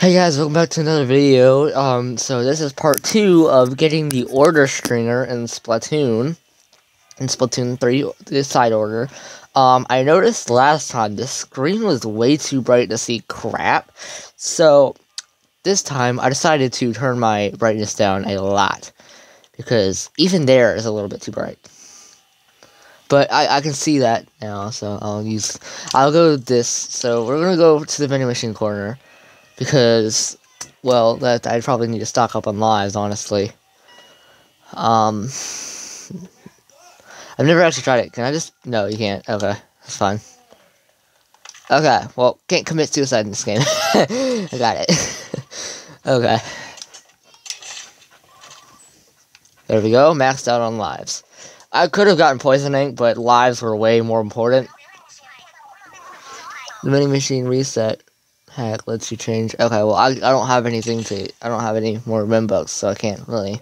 Hey guys, welcome back to another video. Um, so this is part two of getting the order stringer in Splatoon. In Splatoon 3, the side order. Um, I noticed last time the screen was way too bright to see crap. So, this time I decided to turn my brightness down a lot. Because even there is a little bit too bright. But I, I can see that now, so I'll use, I'll go with this. So we're gonna go to the vending machine corner because, well, that I'd probably need to stock up on lives, honestly. Um, I've never actually tried it. Can I just? No, you can't. Okay, that's fine. Okay, well, can't commit suicide in this game. I got it. okay. There we go, maxed out on lives. I could have gotten poisoning, but lives were way more important. The mini machine reset lets you change. Okay, well, I, I don't have anything to. I don't have any more Membucks, so I can't really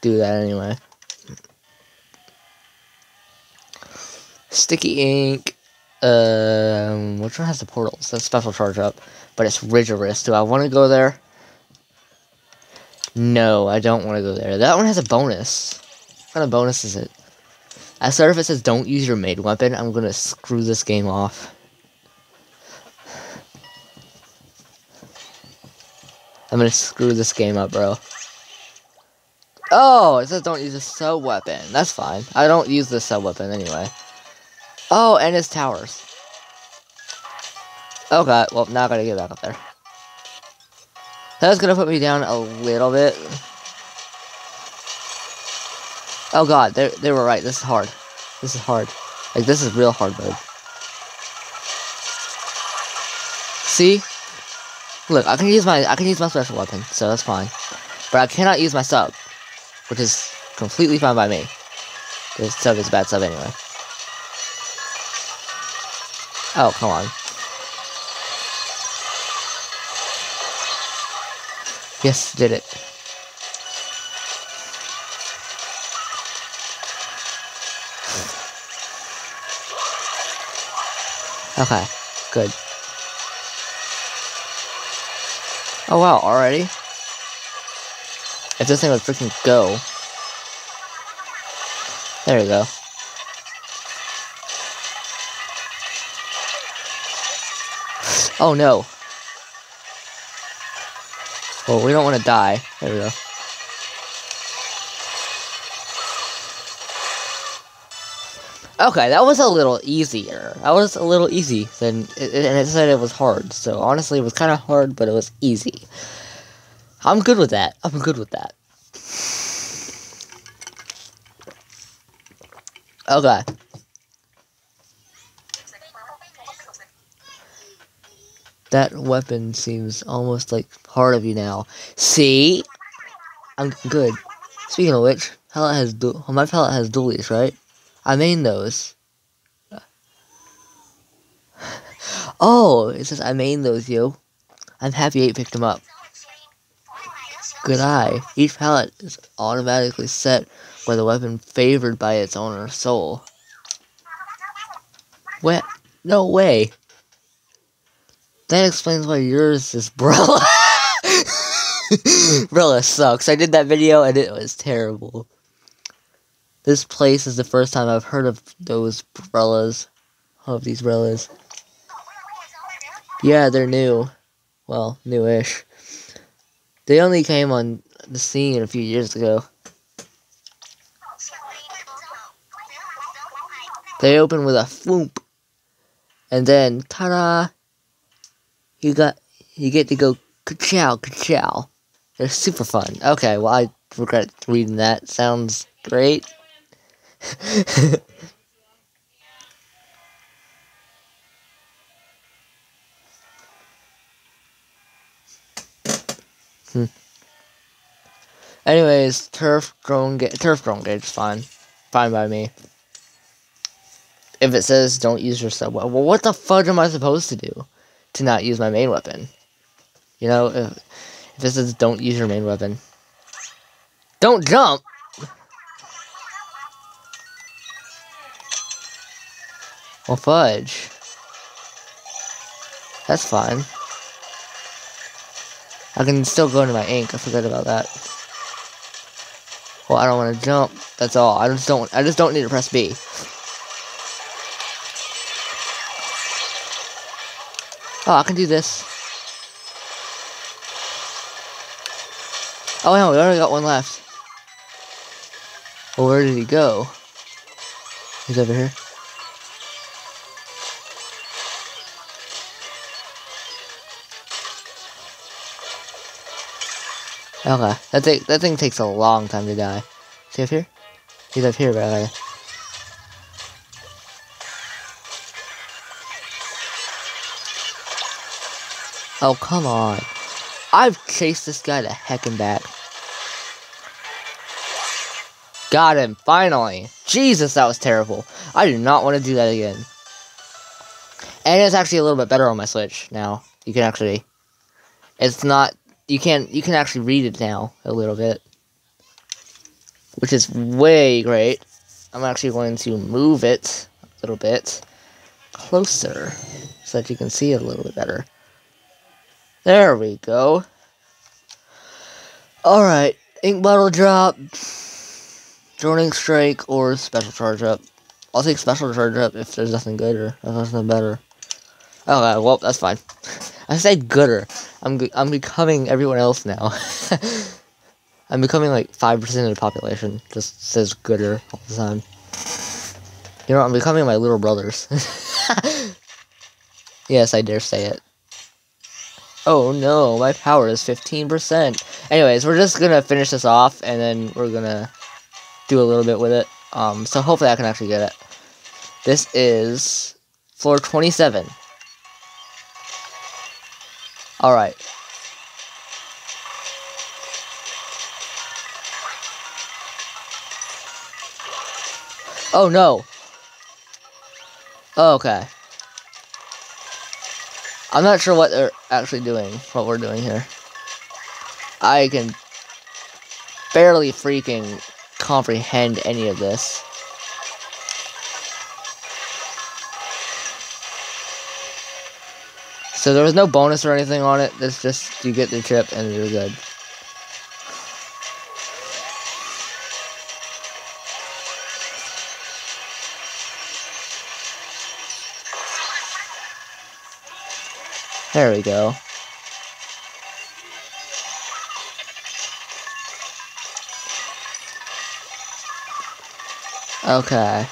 do that anyway. Sticky ink. Um, which one has the portals? That's special charge up, but it's rigorous. Do I want to go there? No, I don't want to go there. That one has a bonus. What kind of bonus is it? I swear if it says don't use your main weapon, I'm gonna screw this game off. I'm gonna screw this game up, bro. Oh, it says don't use a sub weapon. That's fine. I don't use the sub weapon anyway. Oh, and it's towers. Okay, well, now I gotta get back up there. That's gonna put me down a little bit. Oh god, they, they were right. This is hard. This is hard. Like, this is real hard mode. See? Look, I can use my I can use my special weapon, so that's fine. But I cannot use my sub, which is completely fine by me. This sub is a bad sub anyway. Oh, come on. Yes, did it. Okay, good. Oh wow, already? If this thing would freaking go. There we go. Oh no. Well, we don't want to die. There we go. Okay, that was a little easier. That was a little easy than, and it said it was hard. So honestly, it was kind of hard, but it was easy. I'm good with that. I'm good with that. Okay. That weapon seems almost like part of you now. See? I'm good. Speaking of which, pellet has du my pellet has dualies, right? I made those. Oh, it says I made those, yo. I'm happy 8 picked them up. Good eye. Each palette is automatically set by the weapon favored by its owner's soul. What? No way. That explains why yours is Brella. Brella sucks. I did that video and it was terrible. This place is the first time I've heard of those Brellas. Of these Brellas. Yeah, they're new. Well, newish. They only came on the scene a few years ago. They open with a floop. And then, ta-da! You got, you get to go ka-chow, ka-chow. They're super fun. Okay, well, I regret reading that. Sounds great. Hmm. Anyways, turf grown turf grown gauge fine, fine by me. If it says don't use your sub, well, what the fudge am I supposed to do to not use my main weapon? You know, if, if it says don't use your main weapon, don't jump. Well, fudge. That's fine. I can still go into my ink. I forgot about that. Well, I don't want to jump. That's all. I just don't. I just don't need to press B. Oh, I can do this. Oh, no, we already got one left. Well, where did he go? He's over here. Okay, that thing, that thing takes a long time to die. See up here? He's up here, okay. Oh, come on. I've chased this guy to heck and back. Got him, finally. Jesus, that was terrible. I do not want to do that again. And it's actually a little bit better on my Switch now. You can actually... It's not... You can you can actually read it now a little bit. Which is way great. I'm actually going to move it a little bit closer so that you can see it a little bit better. There we go. Alright, ink bottle drop, joining strike, or special charge up. I'll take special charge up if there's nothing good or if there's nothing better. Okay, well, that's fine. I said gooder. I'm I'm becoming everyone else now. I'm becoming like 5% of the population. Just says gooder all the time. You know, I'm becoming my little brothers. yes, I dare say it. Oh no, my power is 15%. Anyways, we're just gonna finish this off, and then we're gonna do a little bit with it. Um, so hopefully I can actually get it. This is floor 27. Alright. Oh no. Oh, okay. I'm not sure what they're actually doing, what we're doing here. I can barely freaking comprehend any of this. So there was no bonus or anything on it. It's just you get the chip and you're good. There we go. Okay.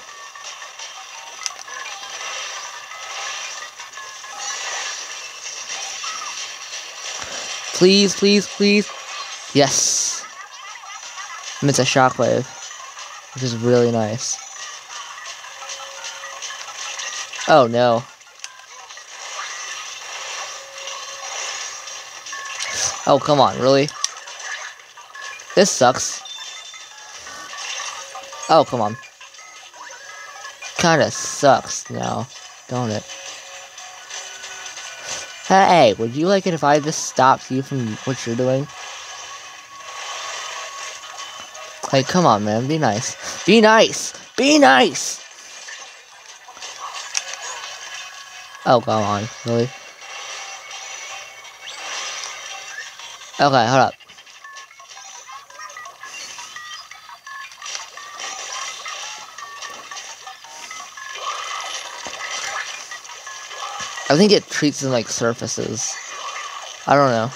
Please, please, please. Yes. And it's a shockwave. Which is really nice. Oh no. Oh, come on, really? This sucks. Oh, come on. Kinda sucks now, don't it? Hey, would you like it if I just stopped you from what you're doing? Like, come on, man, be nice. Be nice! Be nice! Oh, come on, really? Okay, hold up. I think it treats them like surfaces. I don't know.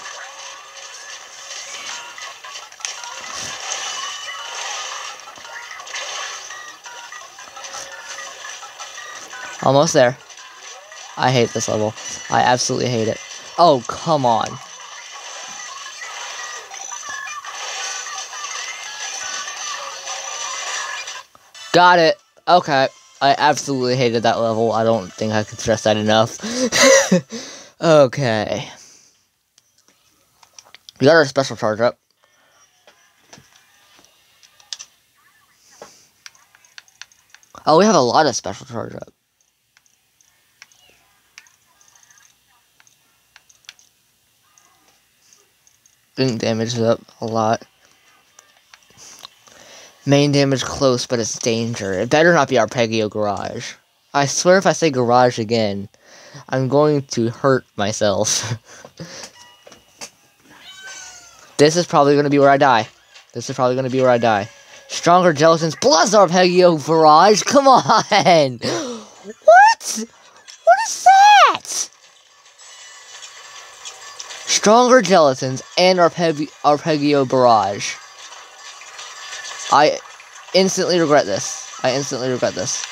Almost there. I hate this level. I absolutely hate it. Oh, come on. Got it. Okay. I absolutely hated that level. I don't think I could stress that enough. okay. We got our special charge up. Oh, we have a lot of special charge up. Didn't damage it up a lot. Main damage close, but it's danger. It better not be Arpeggio Garage. I swear if I say garage again, I'm going to hurt myself. This is probably going to be where I die. This is probably going to be where I die. Stronger gelatins plus Arpeggio Barrage? Come on! What? What is that? Stronger gelatins and Arpeg Arpeggio Barrage. I instantly regret this. I instantly regret this.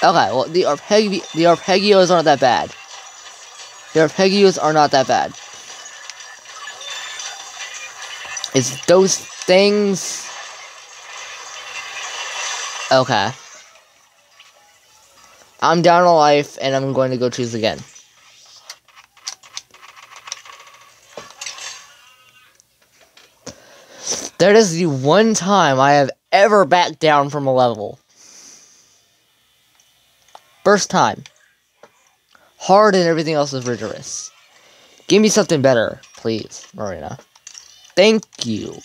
Okay, well, the, arpeggi the arpeggios aren't that bad. The arpeggios are not that bad. It's those things... Okay. I'm down a life, and I'm going to go choose again. That is the one time I have ever backed down from a level. First time. Hard and everything else is rigorous. Give me something better, please, Marina. Thank you.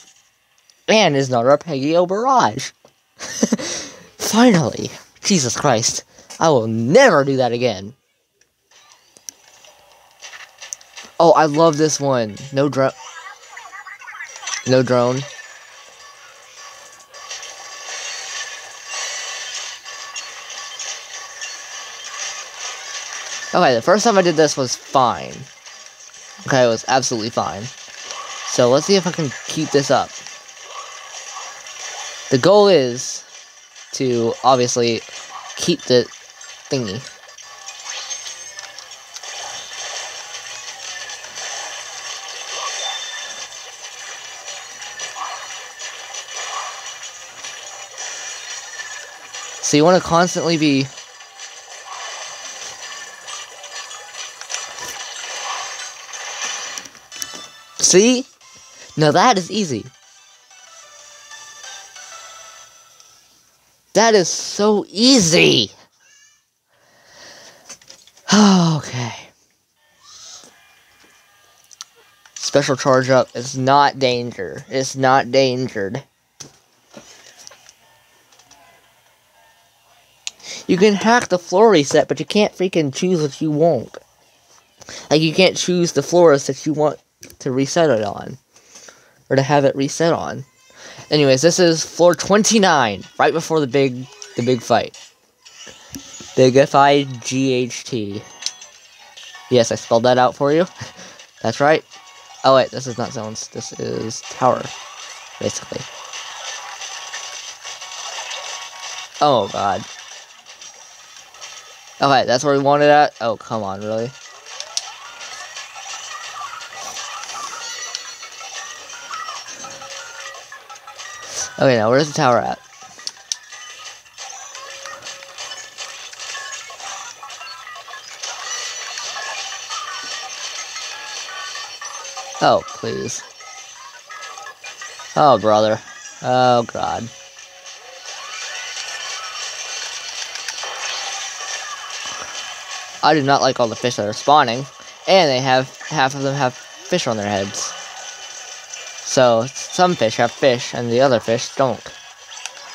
And is not Arpeggio Barrage. Finally. Jesus Christ. I will never do that again. Oh, I love this one. No drone. No drone. Okay, the first time I did this was fine. Okay, it was absolutely fine. So let's see if I can keep this up. The goal is to obviously keep the thingy. So you want to constantly be See? Now that is easy. That is so easy. Okay. Special charge up is not danger. It's not dangered. You can hack the floor reset, but you can't freaking choose what you want. Like, you can't choose the floors that you want to reset it on. Or to have it reset on. Anyways, this is floor 29, right before the big the big fight. Big F-I-G-H-T. Yes, I spelled that out for you. That's right. Oh wait, this is not zones. This is tower, basically. Oh god. Okay, that's where we wanted at? Oh, come on, really? Okay, now where's the tower at? Oh, please. Oh, brother. Oh, God. I do not like all the fish that are spawning. And they have, half of them have fish on their heads. So, some fish have fish, and the other fish don't.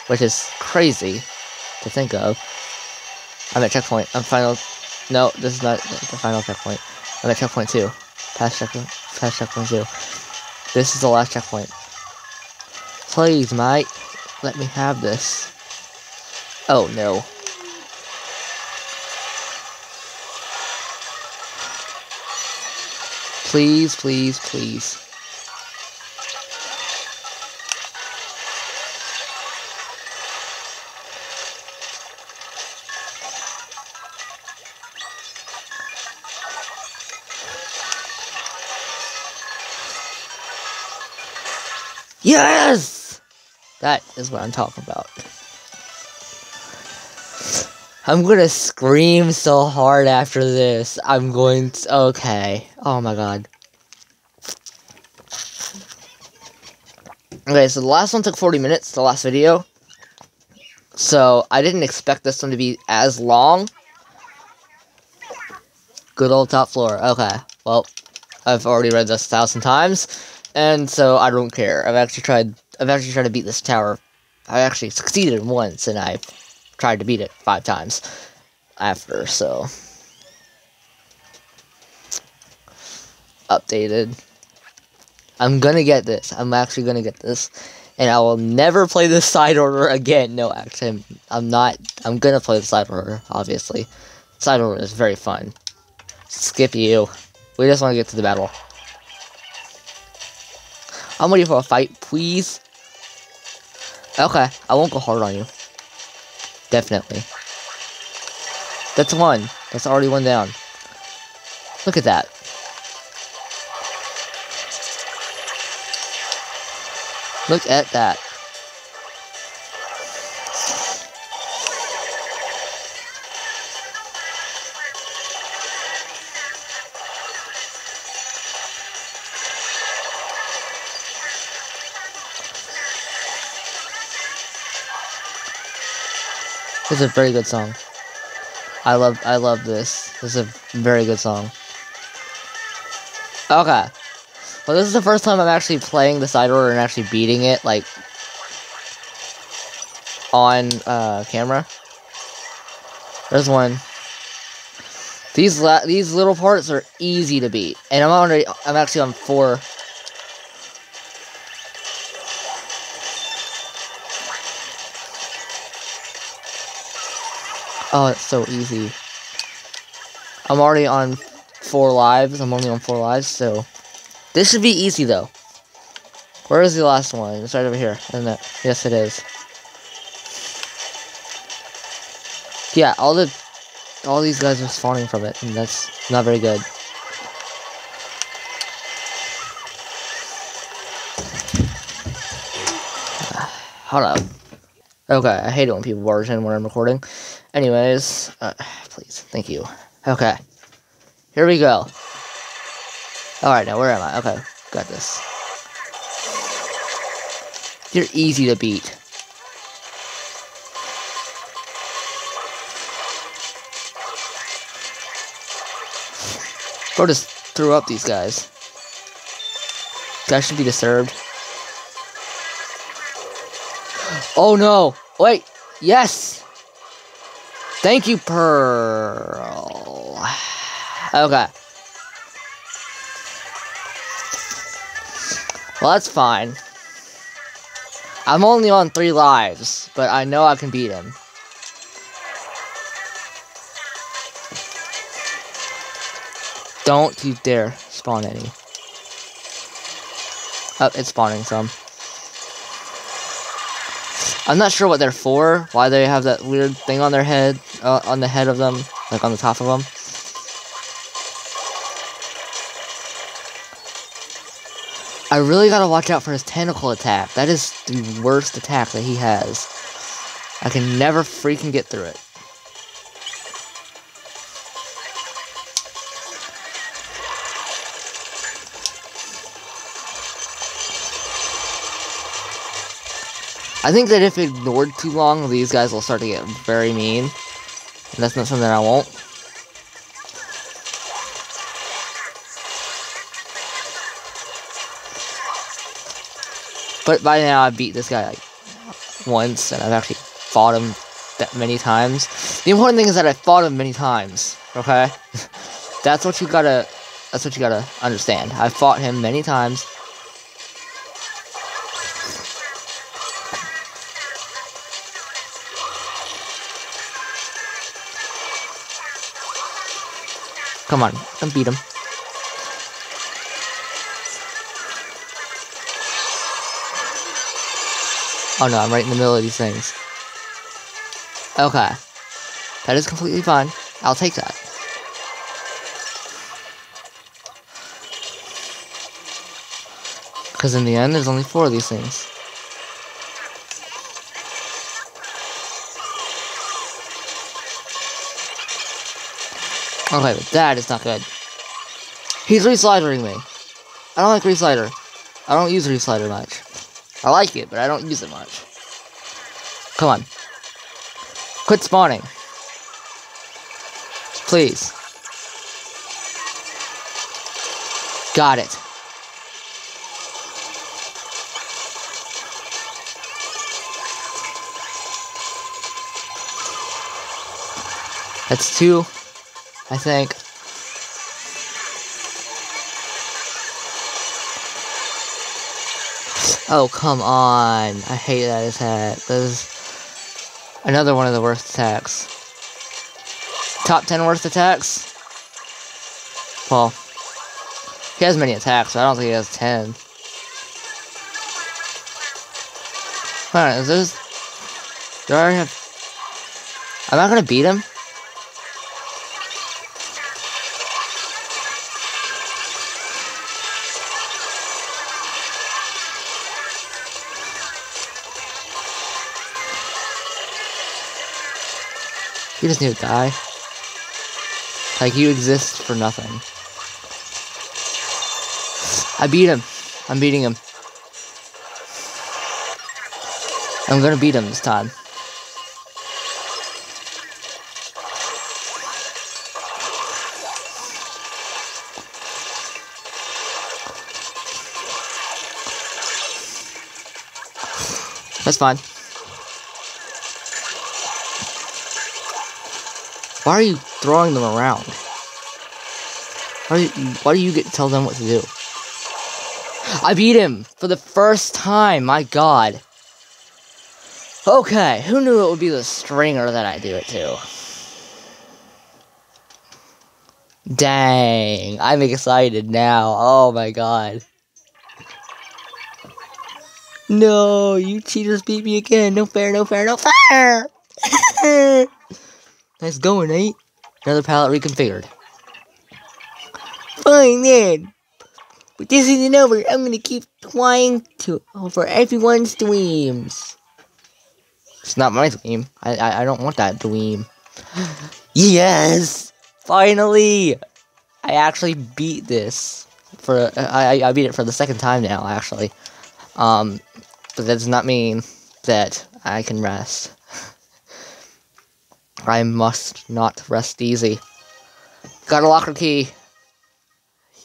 Which is crazy to think of. I'm at checkpoint. I'm final... No, this is not the final checkpoint. I'm at checkpoint 2. Past checkpoint, past checkpoint 2. This is the last checkpoint. Please, mate. Let me have this. Oh, no. Please, please, please. Yes! That is what I'm talking about. I'm gonna scream so hard after this. I'm going to. Okay. Oh my god. Okay, so the last one took 40 minutes, the last video. So, I didn't expect this one to be as long. Good old top floor. Okay, well, I've already read this a thousand times. And so I don't care. I've actually tried I've actually tried to beat this tower I actually succeeded once, and I tried to beat it five times after, so. Updated. I'm gonna get this. I'm actually gonna get this. And I will never play the side order again. No, actually, I'm, I'm not. I'm gonna play the side order, obviously. Side order is very fun. Skip you. We just want to get to the battle. I'm ready for a fight, please. Okay, I won't go hard on you. Definitely. That's one. That's already one down. Look at that. Look at that. Is a very good song. I love I love this. This is a very good song. Okay. Well, this is the first time I'm actually playing the side order and actually beating it, like, on uh, camera. There's one. These these little parts are easy to beat, and I'm already I'm actually on four Oh, it's so easy. I'm already on four lives. I'm only on four lives, so this should be easy though. Where is the last one? It's right over here, isn't it? Yes, it is. Yeah, all the all these guys are spawning from it, and that's not very good. Hold up. Okay, I hate it when people barge in when I'm recording. Anyways, uh, please, thank you. Okay, here we go. Alright, now where am I? Okay, got this. You're easy to beat. Bro just threw up these guys. Guys should be disturbed. Oh no! Wait! Yes! Thank you, Pearl. Okay. Well, that's fine. I'm only on three lives, but I know I can beat him. Don't you dare spawn any. Oh, it's spawning some. I'm not sure what they're for, why they have that weird thing on their head, uh, on the head of them, like on the top of them. I really gotta watch out for his tentacle attack. That is the worst attack that he has. I can never freaking get through it. I think that if ignored too long, these guys will start to get very mean. And that's not something I won't. But by now, I've beat this guy like once, and I've actually fought him that many times. The important thing is that I fought him many times. Okay, that's what you gotta. That's what you gotta understand. I fought him many times. Come on, don't beat him. Oh no, I'm right in the middle of these things. Okay. That is completely fine. I'll take that. Because in the end, there's only four of these things. Okay, but that is not good. He's residering me. I don't like reefslider. I don't use reefslider much. I like it, but I don't use it much. Come on. Quit spawning. Please. Got it. That's two. I think. Oh, come on. I hate that attack. That is another one of the worst attacks. Top 10 worst attacks? Well, he has many attacks, I don't think he has 10. Alright, is this... Do I already have... Am I gonna beat him? He just need to die. Like, you exist for nothing. I beat him. I'm beating him. I'm gonna beat him this time. That's fine. Why are you throwing them around? Why do you, why do you get to tell them what to do? I beat him for the first time, my god. Okay, who knew it would be the stringer that I do it to? Dang, I'm excited now. Oh my god. No, you cheaters beat me again. No fair, no fair, no fair. Nice going, Nate. Another palette reconfigured. Fine then. But this isn't over. I'm gonna keep trying to over everyone's dreams. It's not my dream. I, I I don't want that dream. yes, finally, I actually beat this. For I I beat it for the second time now. Actually, um, but that does not mean that I can rest. I must not rest easy. Got a locker key.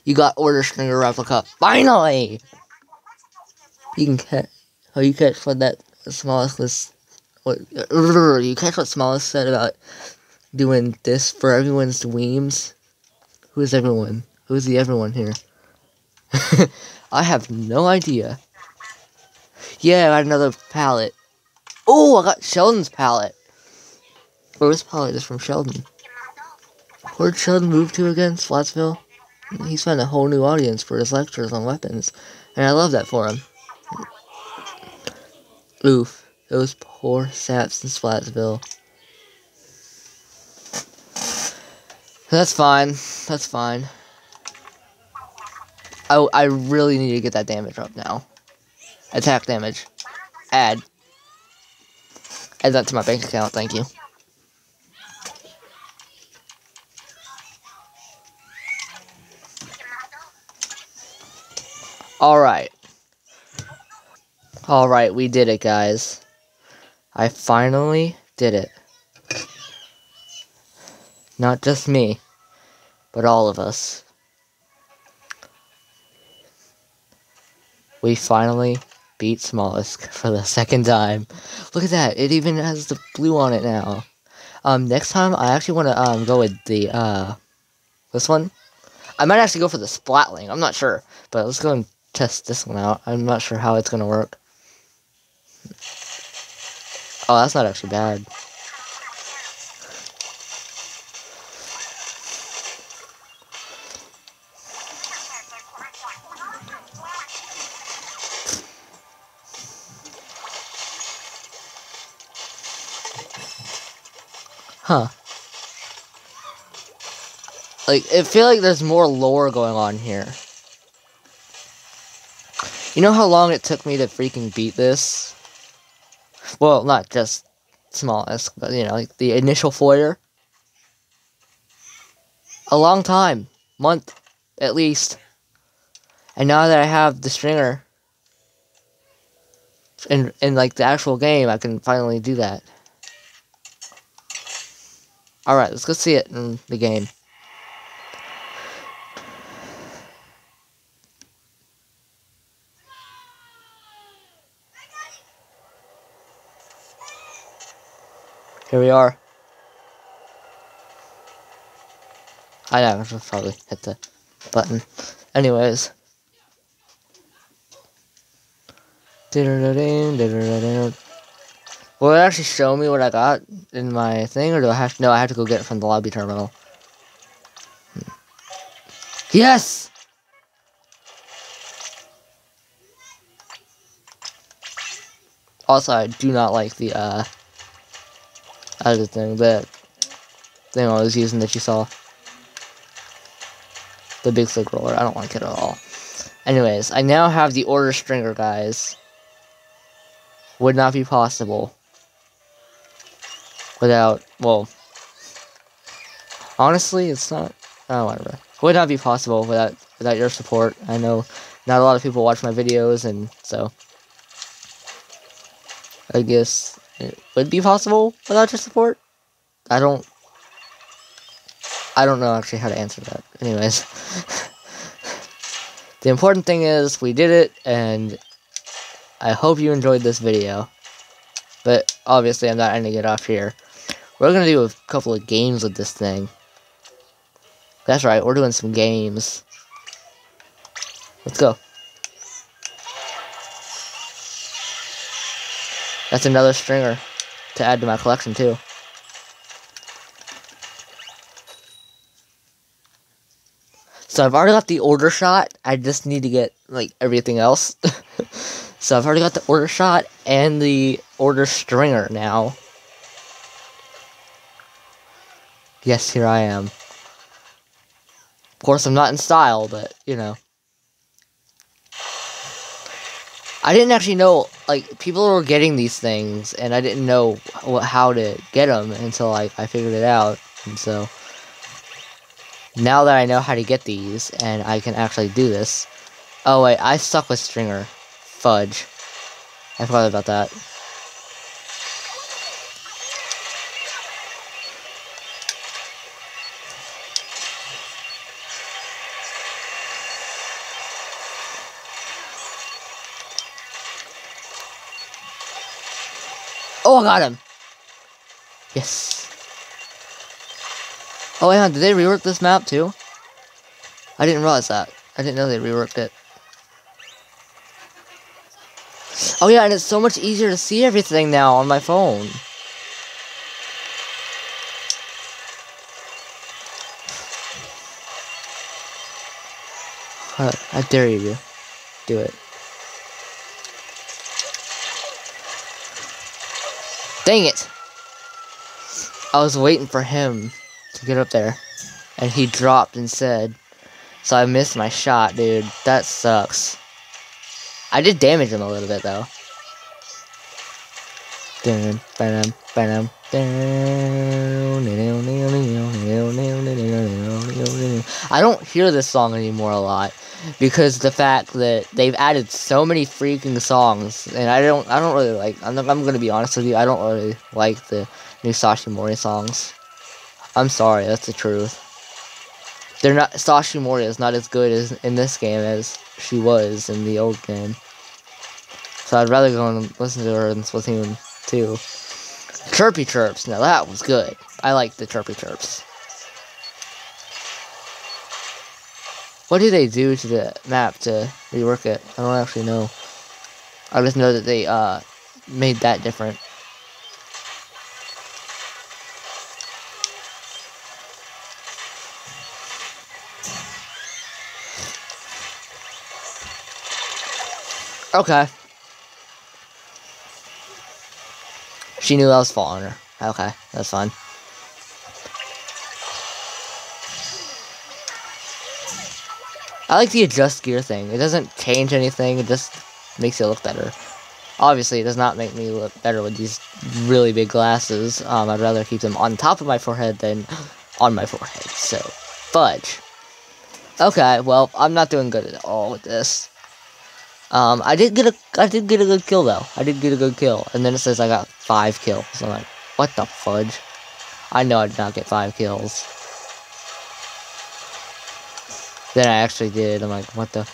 You got order stringer replica. Finally! You can catch. Oh, you catch what that smallest list. What you catch what Smollusk said about doing this for everyone's dreams? Who is everyone? Who is the everyone here? I have no idea. Yeah, I got another palette. Oh, I got Sheldon's palette. Where's Polly? Is from Sheldon. Where'd Sheldon move to again? Splatsville? He's found a whole new audience for his lectures on weapons, and I love that for him. Oof, those poor saps in Splatsville. That's fine. That's fine. I, I really need to get that damage up now. Attack damage. Add. Add that to my bank account, thank you. Alright. Alright, we did it, guys. I finally did it. Not just me, but all of us. We finally beat Smollusk for the second time. Look at that, it even has the blue on it now. Um, next time, I actually want to, um, go with the, uh, this one. I might actually go for the Splatling, I'm not sure. But let's go and test this one out. I'm not sure how it's going to work. Oh, that's not actually bad. Huh. Like, I feel like there's more lore going on here. You know how long it took me to freaking beat this? Well, not just Smollusk, but you know, like the initial foyer. A long time. Month, at least. And now that I have the stringer, in, in like the actual game, I can finally do that. Alright, let's go see it in the game. Here we are. I know, I should probably hit the button. Anyways. Will it actually show me what I got in my thing, or do I have to? No, I have to go get it from the lobby terminal. Hmm. Yes! Also, I do not like the, uh, other thing, that thing I was using that you saw. The big swig roller. I don't like it at all. Anyways, I now have the order stringer, guys. Would not be possible without, well, honestly, it's not, oh, whatever. Would not be possible without, without your support. I know not a lot of people watch my videos, and so, I guess it would be possible without your support. I don't, I don't know actually how to answer that. Anyways. The important thing is we did it, and I hope you enjoyed this video. But obviously I'm not ending it off here. We're to do a couple of games with this thing. That's right, we're doing some games. Let's go. That's another stringer to add to my collection too. So I've already got the order shot. I just need to get like everything else. so I've already got the order shot and the order stringer now. Yes, here I am. Of course, I'm not in style, but you know. I didn't actually know, like, people were getting these things, and I didn't know how to get them until, like, I figured it out, and so now that I know how to get these, and I can actually do this. Oh wait, I suck with stringer. Fudge. I forgot about that. Oh, I got him! Yes. Oh, yeah, did they rework this map too? I didn't realize that. I didn't know they reworked it. Oh yeah, and it's so much easier to see everything now on my phone. I dare you do it. Dang it! I was waiting for him to get up there. And he dropped instead. So I missed my shot, dude. That sucks. I did damage him a little bit, though. I don't hear this song anymore a lot because the fact that they've added so many freaking songs, and I don't, I don't really like. I'm, I'm gonna be honest with you. I don't really like the new Sashi Mori songs. I'm sorry, that's the truth. They're not Sashi Mori is not as good as in this game as she was in the old game. So I'd rather go and listen to her in Splatoon 2. Chirpy Chips, now that was good. I like the Chirpy Chips. What do they do to the map to rework it? I don't actually know. I just know that they uh made that different. Okay. She knew I was following her. Okay, that's fine. I like the adjust gear thing. It doesn't change anything, it just makes it look better. Obviously, it does not make me look better with these really big glasses. Um, I'd rather keep them on top of my forehead than on my forehead, so fudge. Okay, well, I'm not doing good at all with this. Um, I did get a, I did get a good kill though. I did get a good kill, and then it says I got five kills. I'm like, what the fudge? I know I did not get five kills. Then I actually did. I'm like, what the?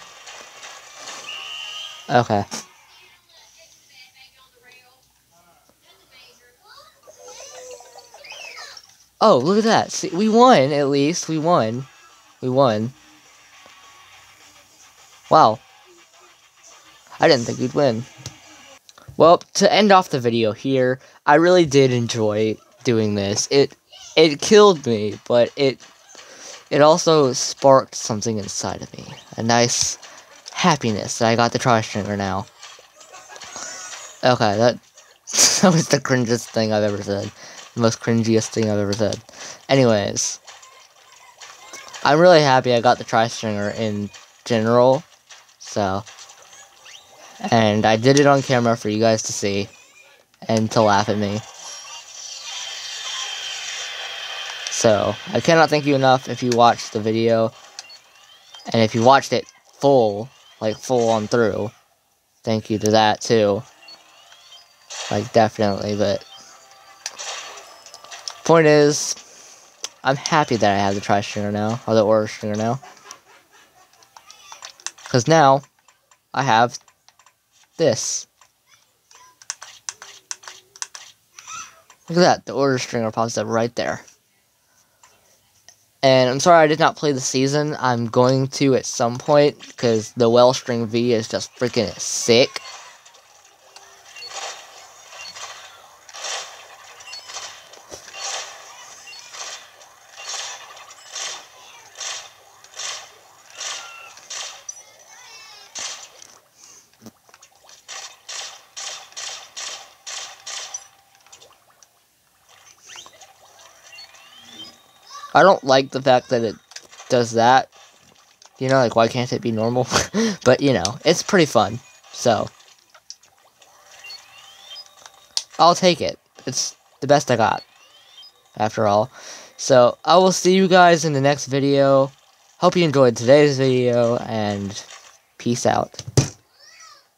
Okay. Oh, look at that. See, we won, at least. We won. We won. Wow. I didn't think we'd win. Well, to end off the video here, I really did enjoy doing this. It it killed me, but it it also sparked something inside of me. A nice happiness that I got the tri-stringer now. Okay, that, that was the cringiest thing I've ever said. The most cringiest thing I've ever said. Anyways. I'm really happy I got the tri-stringer in general. So. And I did it on camera for you guys to see. And to laugh at me. So, I cannot thank you enough if you watched the video. And if you watched it full, like full on through, thank you to that too. Like, definitely, but... Point is, I'm happy that I have the tri-stringer now, or the order stringer now. Because now, I have this. Look at that, the order stringer pops up right there. And I'm sorry I did not play the season. I'm going to at some point because the Wellstring V is just freaking sick. I don't like the fact that it does that. You know, like, why can't it be normal? but, you know, it's pretty fun. So. I'll take it. It's the best I got. After all. So, I will see you guys in the next video. Hope you enjoyed today's video, and peace out.